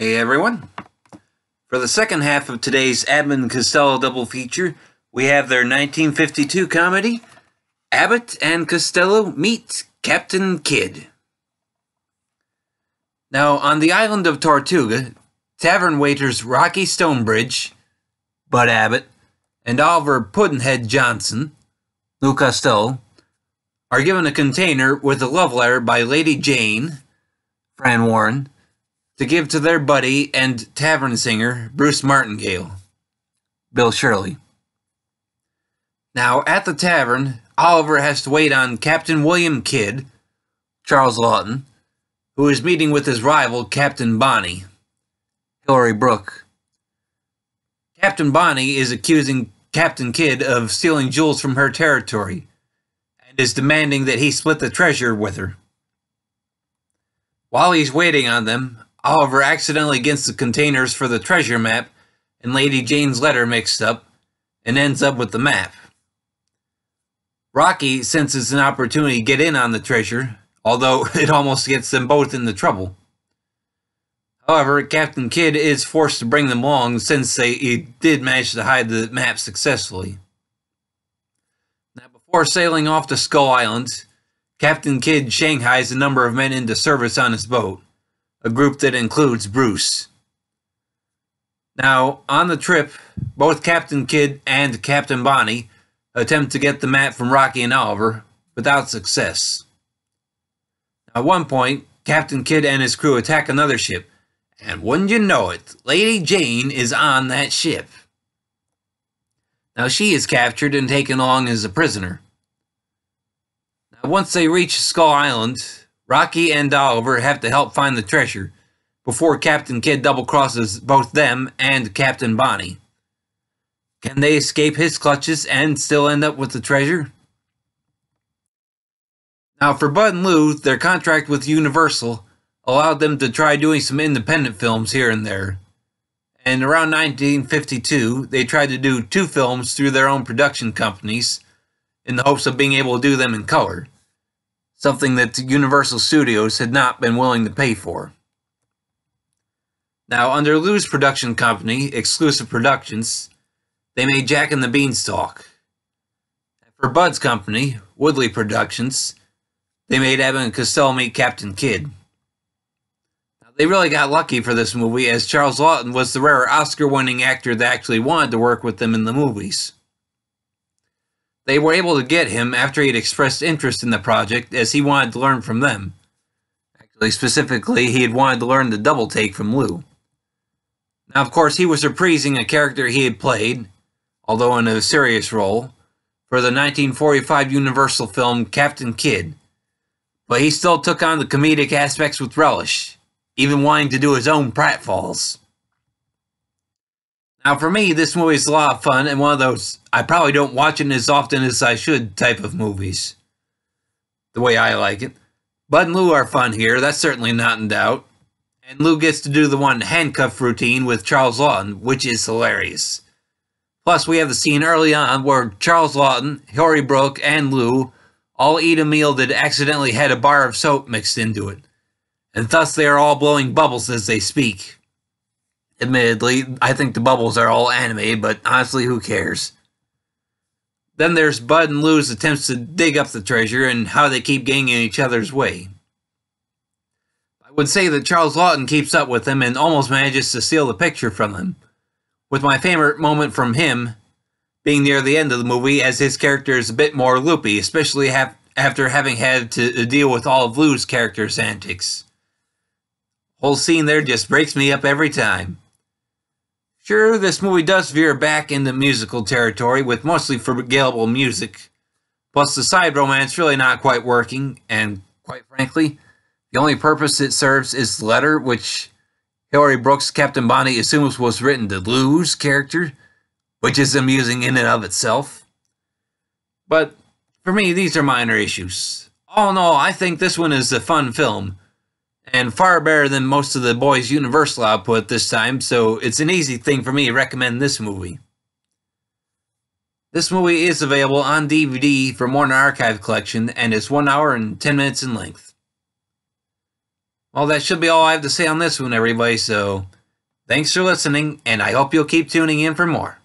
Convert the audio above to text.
Hey everyone. For the second half of today's and Costello double feature, we have their 1952 comedy, Abbott and Costello Meet Captain Kidd. Now, on the island of Tortuga, tavern waiters Rocky Stonebridge, Bud Abbott, and Oliver Pudd'nhead Johnson, Lou Costello, are given a container with a love letter by Lady Jane, Fran Warren, to give to their buddy and tavern singer, Bruce Martingale, Bill Shirley. Now, at the tavern, Oliver has to wait on Captain William Kidd, Charles Laughton, who is meeting with his rival, Captain Bonnie, Hilary Brooke. Captain Bonnie is accusing Captain Kidd of stealing jewels from her territory and is demanding that he split the treasure with her. While he's waiting on them, Oliver accidentally gets the containers for the treasure map and Lady Jane's letter mixed up and ends up with the map. Rocky senses an opportunity to get in on the treasure, although it almost gets them both into trouble. However, Captain Kidd is forced to bring them along since they he did manage to hide the map successfully. Now, before sailing off to Skull Island, Captain Kidd shanghais a number of men into service on his boat a group that includes Bruce. Now, on the trip, both Captain Kidd and Captain Bonnie attempt to get the map from Rocky and Oliver without success. At one point, Captain Kidd and his crew attack another ship, and wouldn't you know it, Lady Jane is on that ship. Now she is captured and taken along as a prisoner. Now, once they reach Skull Island, Rocky and Oliver have to help find the treasure before Captain Kidd double crosses both them and Captain Bonnie. Can they escape his clutches and still end up with the treasure? Now, for Bud and Lou, their contract with Universal allowed them to try doing some independent films here and there. And around 1952, they tried to do two films through their own production companies in the hopes of being able to do them in color something that Universal Studios had not been willing to pay for. Now, under Lou's production company, Exclusive Productions, they made Jack and the Beanstalk. For Bud's company, Woodley Productions, they made Abbott and Costello meet Captain Kidd. Now, they really got lucky for this movie, as Charles Laughton was the rare Oscar-winning actor that actually wanted to work with them in the movies. They were able to get him after he had expressed interest in the project as he wanted to learn from them. Actually, specifically, he had wanted to learn the double take from Lou. Now, of course, he was reprising a character he had played, although in a serious role, for the 1945 Universal film Captain Kidd. But he still took on the comedic aspects with relish, even wanting to do his own pratfalls. Now, for me, this movie is a lot of fun and one of those I probably don't watch it as often as I should type of movies. The way I like it. Bud and Lou are fun here, that's certainly not in doubt. And Lou gets to do the one handcuff routine with Charles Laughton, which is hilarious. Plus, we have the scene early on where Charles Laughton, Hilary Brooke, and Lou all eat a meal that accidentally had a bar of soap mixed into it. And thus they are all blowing bubbles as they speak. Admittedly, I think the bubbles are all anime, but honestly, who cares? Then there's Bud and Lou's attempts to dig up the treasure and how they keep getting in each other's way. I would say that Charles Laughton keeps up with them and almost manages to steal the picture from them, with my favorite moment from him being near the end of the movie as his character is a bit more loopy, especially ha after having had to deal with all of Lou's character's antics. Whole scene there just breaks me up every time. Sure, this movie does veer back into musical territory with mostly forgettable music, plus the side romance really not quite working, and quite frankly, the only purpose it serves is the letter, which Hilary Brooke's Captain Bonnie assumes was written to Lou's character, which is amusing in and of itself. But for me, these are minor issues. All in all, I think this one is a fun film and far better than most of the boys' Universal output this time, so it's an easy thing for me to recommend this movie. This movie is available on DVD from Warner Archive Collection and is 1 hour and 10 minutes in length. Well, that should be all I have to say on this one, everybody. So thanks for listening, and I hope you'll keep tuning in for more.